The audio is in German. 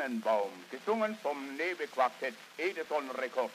Tannenbaum, gesungen vom Nebequartett Edison Rekord.